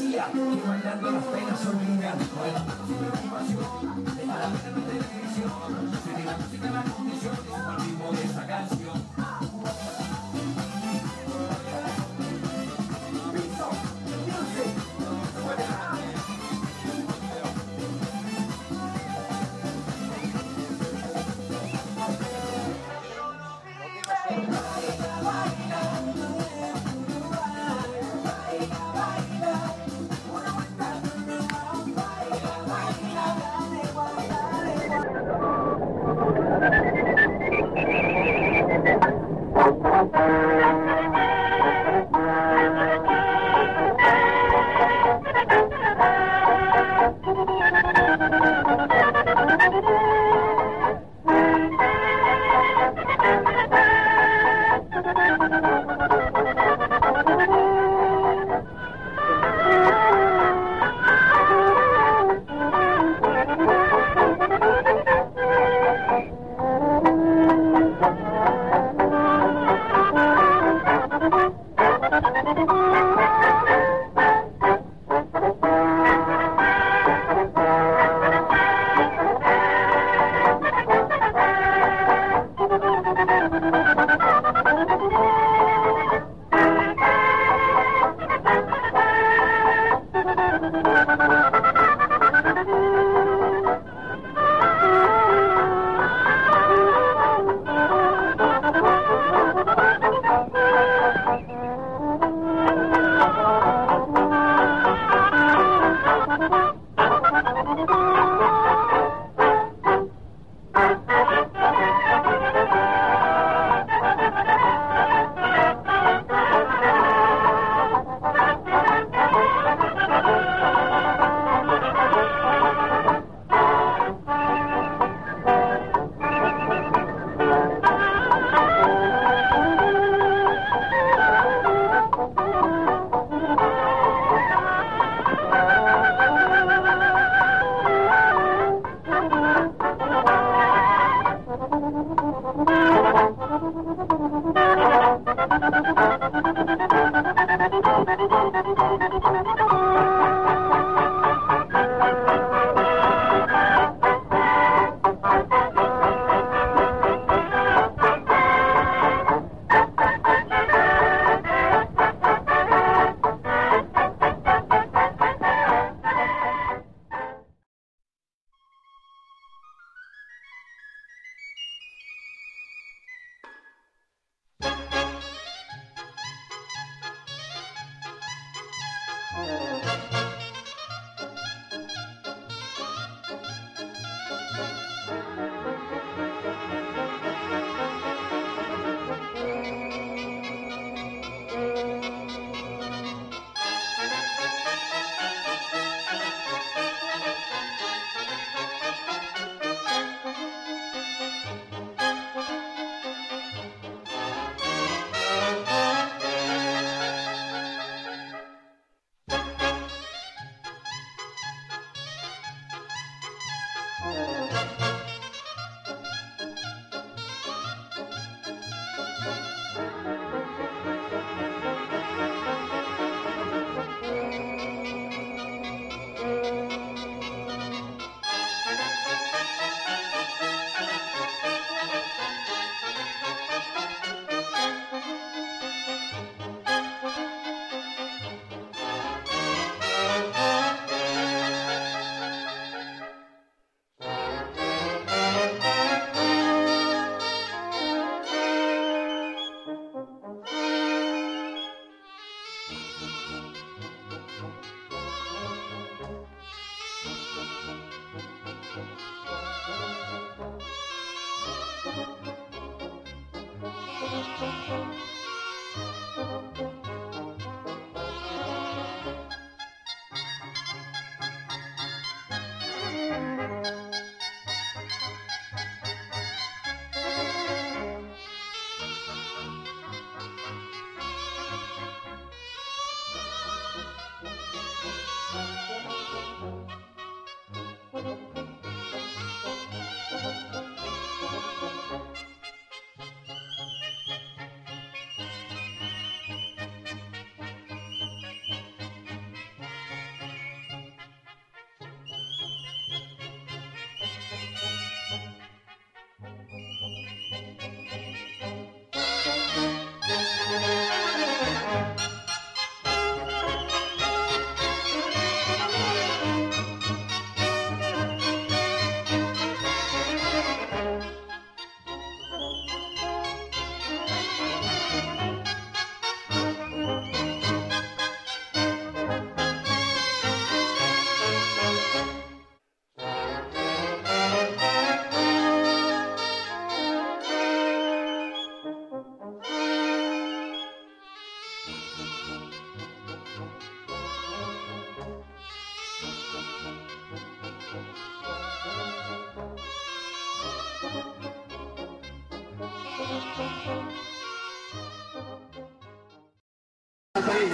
y bailando las penas olvidadas con la preocupación de la televisión, se la música la condición, al ritmo de canción.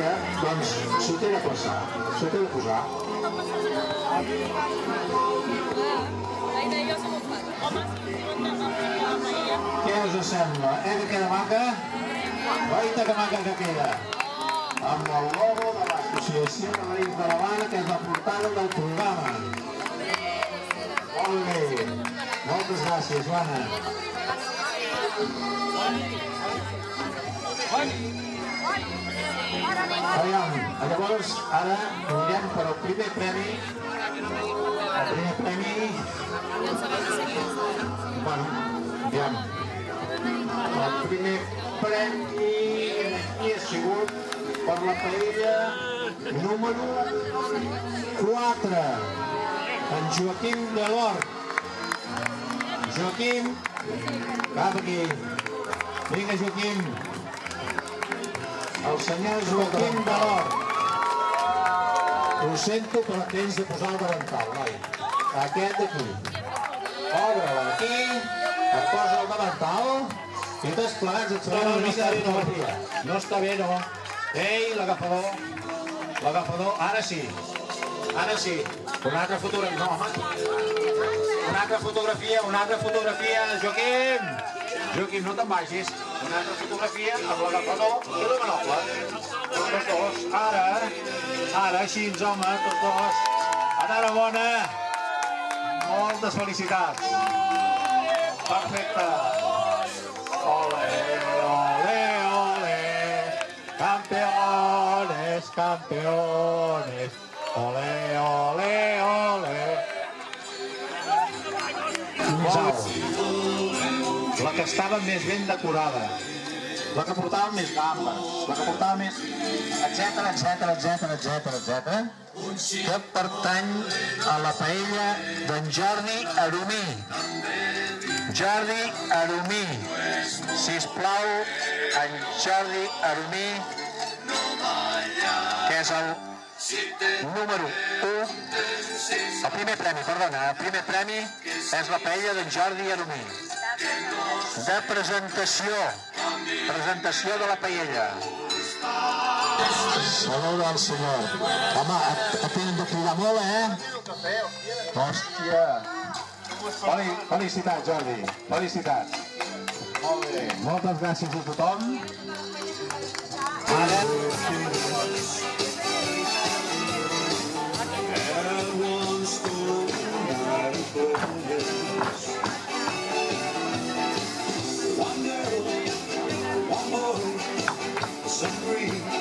S'ho té de passar, s'ho té de posar. Què us sembla? Eh que queda maca? Guaita que maca que queda. Amb el logo de l'Associació de Veïns de l'Havana, que és la portada del programa. Molt bé. Moltes gràcies, Joana. Aviam, llavors ara anirem per al primer premi. El primer premi... Bueno, aviam. El primer premi aquí ha sigut per la paella número 4. En Joaquim de l'Hort. Joaquim, cap aquí. Vinga, Joaquim. El senyor Joaquim de l'Hort. Ho sento, però tens de posar el davantal, noi. Aquest d'aquí. Obre-la aquí, et posa el davantal i tots plegats et farem una mica de fotografia. No està bé, no. Ei, l'agafador. L'agafador, ara sí. Ara sí. Una altra fotografia. No, home. Una altra fotografia, una altra fotografia. Joaquim! Joaquim, no te'n vagis. Una altra fotografia amb l'agafador i la manola. Tots dos. Ara, ara, així, home, tots dos. Enhorabona. Moltes felicitats. Perfecte. Ole, ole, ole. Campeones, campeones. Ole, ole, ole. Wow. La que estava més ben decorada. La que portava més gambes. La que portava més... etc etc etc etc etc que pertany a la paella d'en Jordi Aromí. Jordi Aromí. Sisplau, en Jordi Aromí, que és el número 1, el primer premi, perdona, el primer premi és la paella d'en Jordi Aromí. De presentació, presentació de la paella. Salut al senyor. Home, tenen de cridar molt, eh? Hòstia. Fel felicitats, Jordi. Felicitats. Molt bé. Moltes gràcies a tothom. Ara... Everyone's going out. I'm free.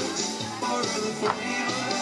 For the flavor.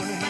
boy.